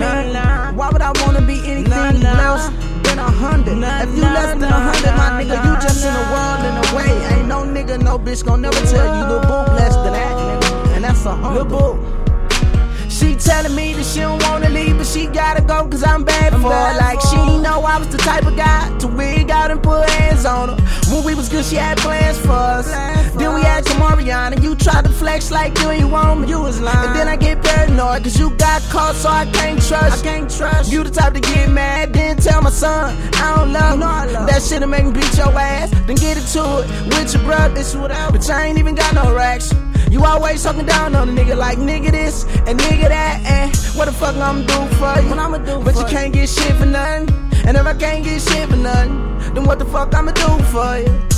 mean, why would I wanna be anything else than a hundred? If you less than a hundred, my nigga, you just in the world in a way. Ain't no nigga, no bitch gon' never tell you the book less than that, nigga. And that's a hundred. She telling me that she don't wanna leave, but she gotta go cause I'm bad for her. Like she know I was the type of guy to wig out and put hands on her. When we was good, she had plans for us. Then we had asked Mariana, you tried to flex like you ain't want me. You was lying. And then I get paranoid cause you got caught, so I can't trust. I can't trust. You the type to get mad, then tell my son I don't love no, I love That shit'll make me beat your ass. Then get into it with your brother, whatever. But I ain't even got no reaction. You always talking down on a nigga like nigga this and nigga that and what the fuck I'ma do for you? What I'ma do but you can't get shit for nothing. And if I can't get shit for nothing, then what the fuck I'ma do for you?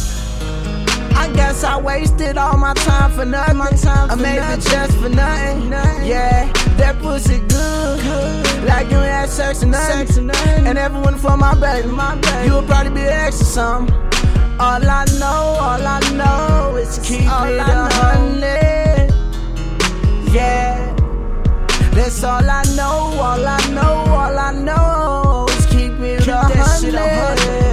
I guess I wasted all my time for nothing. My time I made nothing. it just for nothing. nothing. Yeah, that pussy good. good. Like you ain't had sex or nothing. Sex or nothing. And everyone for my baby. My baby. You would probably be extra something. All I know, all I know is keep all it a hundred. Yeah, that's all I know, all I know, all I know is keep it a hundred.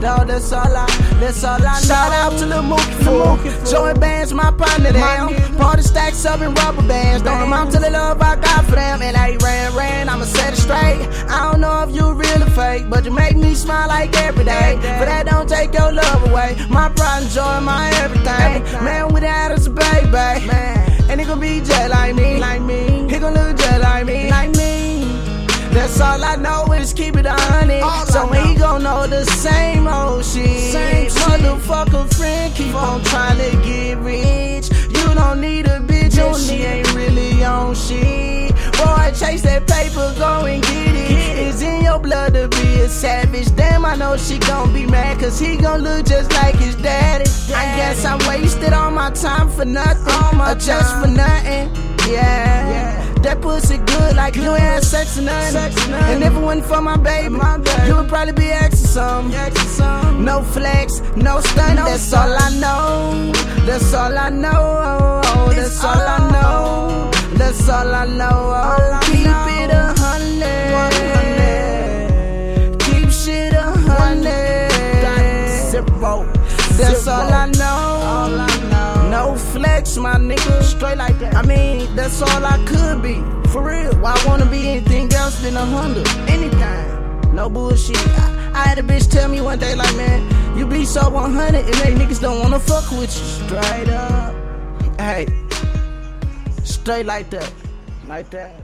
No, that's all I, that's all I know. Shout out to Lil Mookie for joint bands, my partner down. Party stacks up in rubber bands. Don't amount to the love I got for them. And I ran, ran, I'ma set it straight. I don't know if you really fake, but you make me smile like every day. But that don't take your love away. My pride and joy, my everything. Man, without us, baby. Man. And he gon' be just like me, like me. He gon' look just like me, like me. That's all I know is keep it on it. So he gon' know the same old shit. Same Motherfucker friend, keep on trying to get rich. You don't need a bitch, and she ain't really on shit. Boy, chase that paper, go and get it. It's in your blood to be a savage. Damn, I know she gon' be mad, cause he gon' look just like his daddy. I guess I wasted all my time for nothing, all my or just for nothing. Yeah. That pussy good, like you ain't had sex or nothing. Sex or nothing. And if it wasn't for my baby, you would probably be extra some. No flex, no stun, no that's all I know. That's all I know. That's all I know. That's all I know. All I oh, Keep it a hundred. Keep shit a hundred. Zero. That's all I know. Flex, my nigga. Straight like that. I mean, that's all I could be. For real. Why I wanna be anything else than a hundred? Anything. No bullshit. I, I had a bitch tell me one day, like, man, you be so 100 and they niggas don't wanna fuck with you. Straight up. Hey. Straight like that. Like that.